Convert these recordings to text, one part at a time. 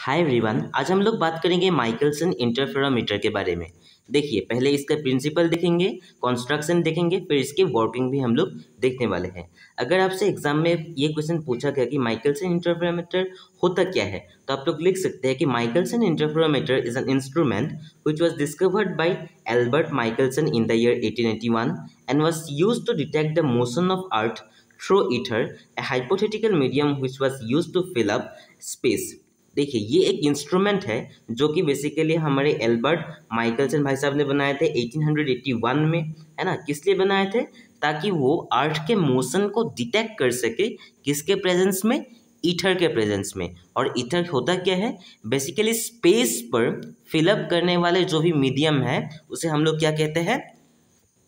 Hi everyone आज हम लोग बात करेंगे माइकलसन इंटरफेरोमीटर के बारे में। देखिए, पहले इसका प्रिंसिपल देखेंगे कंस्ट्रक्शन देखेंगे, फिर इसकी वर्किंग भी हम लोग देखने वाले हैं। अगर आपसे एग्ज़ाम में ये क्वेश्चन पूछा गया कि माइकलसन इंटरफेरोमीटर होता क्या है तो आप लोग लिख सकते हैं कि Michelson interferometer is an instrument which was discovered by Albert Michelson in the year 1881 and was used to detect the motion of earth through ether, a hypothetical medium which was used to fill up space देखिए, ये एक instrument है, जो कि basically हमारे Albert Michelson भाई साहब ने बनाए थे 1881 में, है ना? किस लिए बनाए थे? ताकि वो अर्थ के मोशन को डिटेक्ट कर सके किसके प्रेजेंस में? ईथर के प्रेजेंस में। और ईथर होता क्या है? बेसिकली स्पेस पर फिलअप करने वाले जो भी मीडियम है, उसे हम लोग क्या कहते हैं?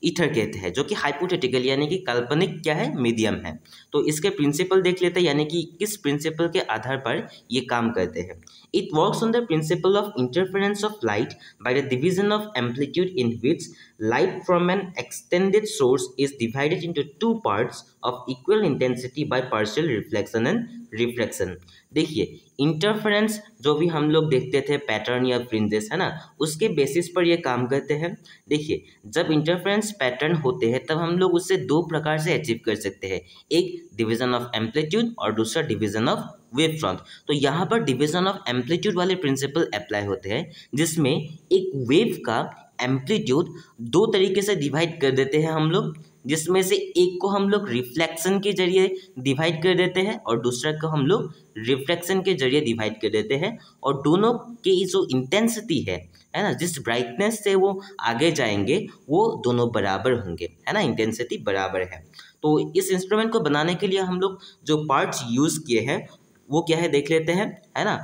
ईथर कहते हैं, जो कि हाइपोथेटिकल यानी कि काल्पनिक क्या है? मीडियम है। तो इसके प्रिंसिपल देख लेते हैं, यानी कि किस प्रिंसिपल के आधार पर ये काम करते हैं। It works on the principle of interference of light by the division of amplitude in which light from an extended source is divided into two parts of equal intensity by partial reflection and reflection देखिए interference जो भी हम लोग देखते थे pattern या fringes है ना, उसके बेसिस पर ये काम करते हैं। देखिए, जब इंटरफेरेंस पैटर्न होते हैं, तब हम लोग उससे दो प्रकार से अचीव कर सकते हैं। एक डिवीज़न ऑफ़ एम्पलीट्यूड और दूसरा डिवीज़न ऑफ़ वेव फ्रंट तो यहाँ पर डिवीज़न ऑफ़ एम्पलीट्यूड वाले प्रिंसिपल अप्लाई होते हैं, जिसमें एक वेव का एम्पलीट्यूड दो तरीके से डिवाइड कर देते हैं हम लोग। जिसमें से एक को हम लोग रिफ्लेक्शन के ज़रिए डिवाइड कर देते हैं और दूसरा को हम लोग रिफ्लेक्शन के ज़रिए डिवाइड कर देते हैं। और दोनों की जो इंटेंसिटी है है ना, जिस ब्राइटनेस से वो आगे जाएँगे, वो दोनों बराबर होंगे, है ना इंटेंसिटी बराबर है। तो इस इंस्ट्रूमेंट को बनाने के लिए हम लोग जो पार्ट्स यूज़ किए हैं, वो क्या है, देख लेते हैं, है ना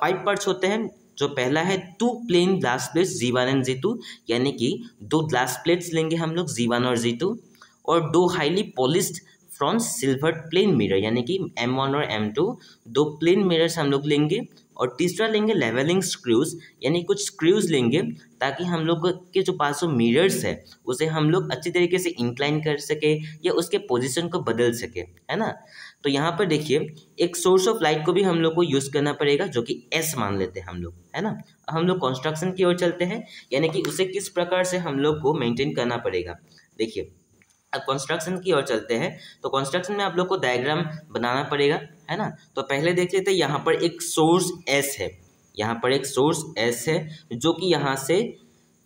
फाइव पार्ट्स होते हैं जो पहला है two plane glass plates G one and G two यानी कि दो ग्लास प्लेट्स लेंगे हम लोग जी वन और जी टू और दो highly polished fronts silver plane mirror यानी कि एम वन और एम टू दो प्लेन मिरर्स हम लोग लेंगे, और तीसरा लेंगे लेवलिंग स्क्रूज यानी कुछ स्क्रूज लेंगे, ताकि हम लोग के जो पास जो मिरर्स है, उसे हम लोग अच्छी तरीके से इंक्लाइन कर सके या उसके पोजीशन को बदल सके, है ना? तो यहाँ पर देखिए, एक सोर्स ऑफ़ लाइट को भी हम लोग को यूज़ करना पड़ेगा, जो कि एस मान लेते हैं हम लोग, है ना? हम लोग कंस्ट्रक्शन की ओर चलते हैं, यानी कि उसे किस प्रकार से हम लोग को मेंटेन करना पड़ेगा? देखिए, अब कंस्ट्रक्शन की ओर चलते हैं तो कंस्ट्रक्शन में आप लोग को डायग्राम बनाना पड़ेगा, है ना? तो पहले देख लेते यहाँ पर एक सोर्स एस है, यहाँ पर एक सोर्स एस है, जो कि यहाँ से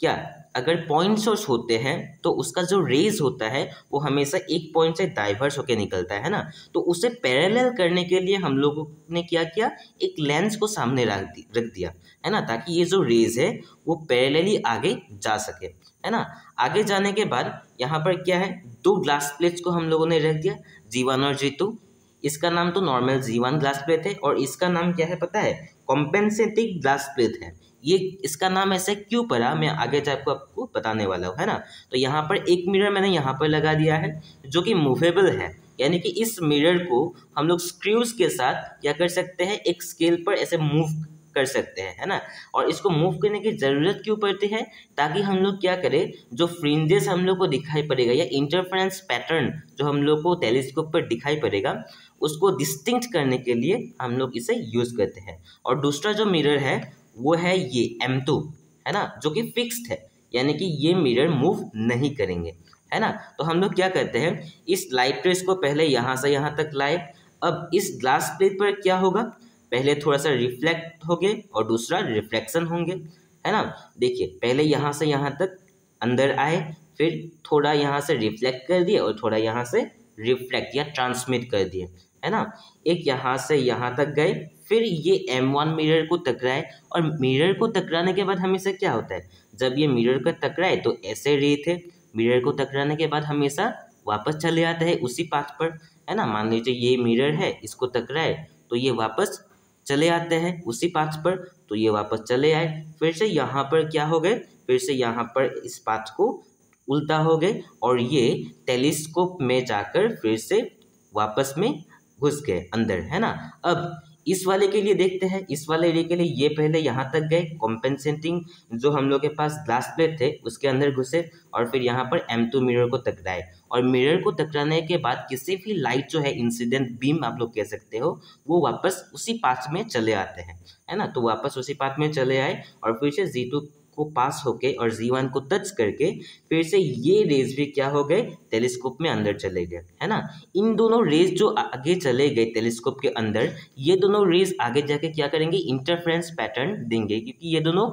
क्या अगर पॉइंट सोर्स होते हैं तो उसका जो रेज होता है, वो हमेशा एक पॉइंट से डाइवर्स होकर निकलता है ना? तो उसे पैरेलल करने के लिए हम लोगों ने क्या किया? एक लेंस को सामने रख दी, रख दिया, है ना? ताकि ये जो रेज है, वो पैरेलली आगे जा सके, है ना? आगे जाने के बाद यहाँ पर क्या है? दो ग्लास प्लेट्स को हम लोगों ने रख दिया जी वन और जी इसका नाम तो normal G one glass plate है और इसका नाम क्या है पता है? कॉम्पेंसेटिक ग्लास प्लेट है। ये इसका नाम ऐसे क्यों पड़ा? मैं आगे आपको आपको बताने वाला हूँ, है ना? तो यहाँ पर एक मिरर मैंने यहाँ पर लगा दिया है, जो कि मूवेबल है। यानी कि इस मिरर को हम लोग स्क्रूज के साथ क्या कर सकते हैं? एक स्केल पर ऐसे मूव कर सकते हैं, है ना? और इसको मूव करने की ज़रूरत क्यों पड़ती है? ताकि हम लोग क्या करें, जो फ्रिंजेस हम लोग को दिखाई पड़ेगा या इंटरफ्रेंस पैटर्न जो हम लोग को टेलीस्कोप पर दिखाई पड़ेगा, उसको डिस्टिंक्ट करने के लिए हम लोग इसे यूज़ करते हैं। और दूसरा जो मिरर है, वो है ये एम है ना? जो कि फिक्स्ड है, यानी कि ये मिरर मूव नहीं करेंगे, है ना? तो हम लोग क्या करते हैं, इस लाइट रेस को पहले यहाँ से यहाँ तक लाए। अब इस ग्लास प्लेट पर क्या होगा? पहले थोड़ा सा रिफ्लेक्ट होंगे और दूसरा रिफ्लेक्शन होंगे, है ना? देखिए, पहले यहाँ से यहाँ तक अंदर आए, फिर थोड़ा यहाँ से रिफ्लेक्ट कर दिए और थोड़ा यहाँ से रिफ्लेक्ट या ट्रांसमिट कर दिए, है ना? एक यहाँ से यहाँ तक गए, फिर ये एम वन मिरर को टकराए और मिरर को टकराने के बाद हमेशा क्या होता है? जब ये मिरर का टकराए तो ऐसे रे थे मिरर को टकराने के बाद हमेशा वापस चले आते हैं उसी पाथ पर, है ना? मान लीजिए ये मिरर है, इसको टकराए तो ये वापस चले आते हैं उसी पाथ पर तो ये वापस चले आए। फिर से यहाँ पर क्या हो गए? फिर से यहाँ पर इस पाथ को उल्टा हो गए और ये टेलीस्कोप में जाकर फिर से वापस में घुस गए अंदर, है ना? अब इस वाले के लिए देखते हैं। इस वाले एरिया के लिए ये पहले यहाँ तक गए कॉम्पेंसेटिंग जो हम लोग के पास ग्लास प्लेट थे, उसके अंदर घुसे और फिर यहाँ पर एम टू मिरर को टकराए। और मिरर को टकराने के बाद किसी भी लाइट जो है इंसिडेंट बीम आप लोग कह सकते हो, वो वापस उसी पाथ में चले आते हैं। है ना? तो वापस उसी पाथ में चले आए और फिर से जी टू को पास होके और जी वन को टच करके फिर से ये रेज भी क्या हो गए? टेलीस्कोप में अंदर चले गए, है ना? इन दोनों रेज जो आगे चले गए टेलीस्कोप के अंदर, ये दोनों रेज आगे जाके क्या करेंगे? इंटरफ्रेंस पैटर्न देंगे, क्योंकि ये दोनों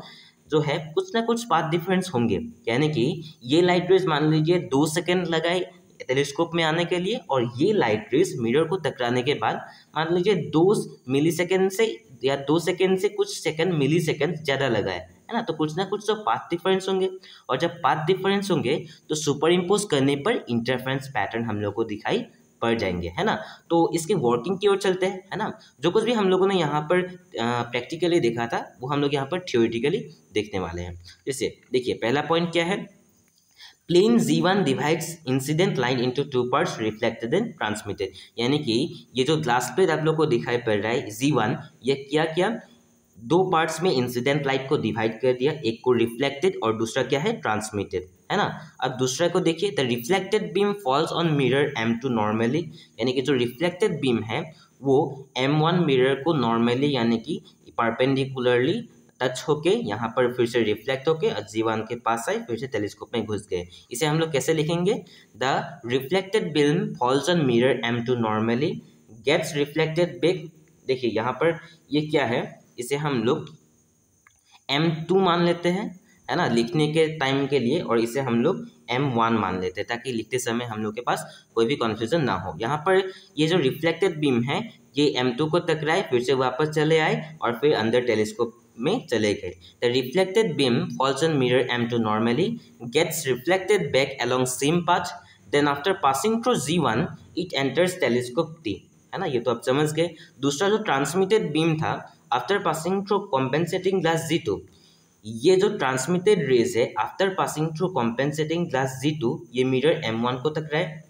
जो है, कुछ ना कुछ पाथ डिफरेंस होंगे। यानी कि ये लाइट रेज मान लीजिए दो सेकेंड लगाए टेलीस्कोप में आने के लिए और ये लाइट रेज मिरर को टकराने के बाद मान लीजिए दो मिली सेकेंड से या दो सेकेंड से कुछ सेकेंड मिली सेकेंड ज़्यादा लगाए। ना? तो कुछ ना कुछ तो पाथ डिफरेंस होंगे। और जब पाथ डिफरेंस होंगे तो सुपर इम्पोज करने पर इंटरफ्रेंस पैटर्न हम लोग को दिखाई पड़ जाएँगे, है ना? तो इसके वर्किंग की ओर चलते हैं, है ना? जो कुछ भी हम लोगों ने यहाँ पर प्रैक्टिकली देखा था, वो हम लोग यहाँ पर थियोरिटिकली देखने वाले हैं। जैसे, देखिए, पहला पॉइंट क्या है? Plane G one divides incident line into two parts reflected and transmitted यानी कि ये जो ग्लास प्लेट आप लोग को दिखाई पड़ रहा है जी वन ये क्या क्या दो पार्ट्स में इंसिडेंट लाइट को डिवाइड कर दिया, एक को रिफ्लेक्टेड और दूसरा क्या है? ट्रांसमिटेड है ना? अब दूसरा को देखिए the reflected beam falls on mirror M two normally यानी कि जो रिफ्लेक्टेड बीम है, वो एम वन मिरर को नॉर्मली यानी कि परपेंडिकुलरली टच होके, यहाँ पर फिर से रिफ्लेक्ट होके जीवान के पास आए, फिर से टेलीस्कोप में घुस गए। इसे हम लोग कैसे लिखेंगे? The reflected beam falls on mirror M two normally gets reflected back देखिए यहाँ पर ये क्या है? इसे हम लोग एम टू मान लेते हैं, है ना? लिखने के टाइम के लिए और इसे हम लोग एम वन मान लेते हैं, ताकि लिखते समय हम लोग के पास कोई भी कन्फ्यूज़न ना हो। यहाँ पर ये जो रिफ्लेक्टेड बीम है, ये एम टू को टकराए, फिर से वापस चले आए और फिर अंदर टेलीस्कोप में चले गए। The reflected beam falls on mirror M two normally gets reflected back along same path then after passing through G one it enters telescope T है ना? ये तो आप समझ गए। दूसरा जो ट्रांसमिटेड बीम था after passing through compensating glass G two ये जो ट्रांसमिटेड रेज है after passing through compensating glass G two ये मिरर एम वन को टकराए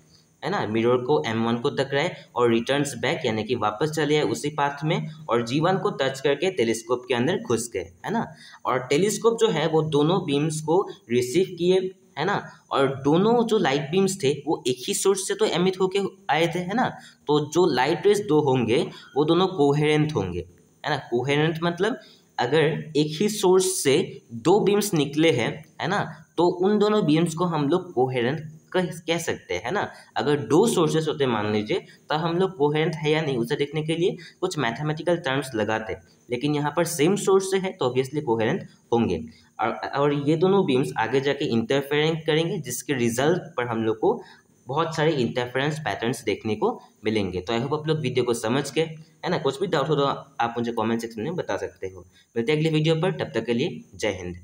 है ना? मिरर को एम वन को टकराए और रिटर्न्स बैक यानी कि वापस चले आए उसी पाथ में और जी वन को टच करके टेलीस्कोप के अंदर घुस गए, है ना? और टेलीस्कोप जो है, वो दोनों बीम्स को रिसीव किए, है ना? और दोनों जो लाइट बीम्स थे, वो एक ही सोर्स से तो एमिट होके आए थे, है ना? तो जो लाइट रेज दो होंगे, वो दोनों कोहेरेंट होंगे। है ना? कोहेरेंट मतलब अगर एक ही सोर्स से दो बीम्स निकले हैं, है ना? तो उन दोनों बीम्स को हम लोग कोहेरेंट कह कह सकते हैं ना? अगर दो सोर्सेस होते, मान लीजिए तो हम लोग कोहेरेंट है या नहीं, उसे देखने के लिए कुछ मैथमेटिकल टर्म्स लगाते लेकिन यहाँ पर सेम सोर्स से है तो ऑब्वियसली कोहेरेंट होंगे। और और ये दोनों बीम्स आगे जाके इंटरफेरेंस करेंगे, जिसके रिज़ल्ट पर हम लोग को बहुत सारे इंटरफेरेंस पैटर्न्स देखने को मिलेंगे। तो आई होप आप लोग वीडियो को समझ के है ना? कुछ भी डाउट हो तो आप मुझे कमेंट सेक्शन में बता सकते हो। मिलते हैं अगले वीडियो पर, तब तक के लिए जय हिंद।